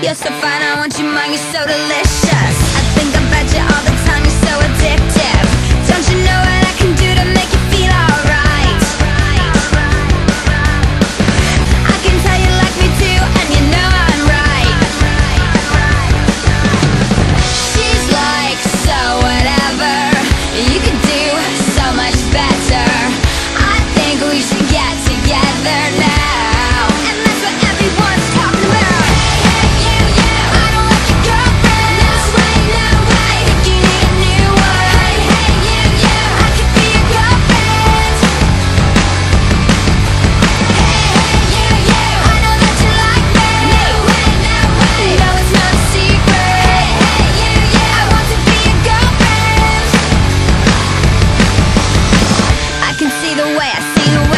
You're so fine, I want you, mind. you're so delicious I think about you all the time, you're so addicted see you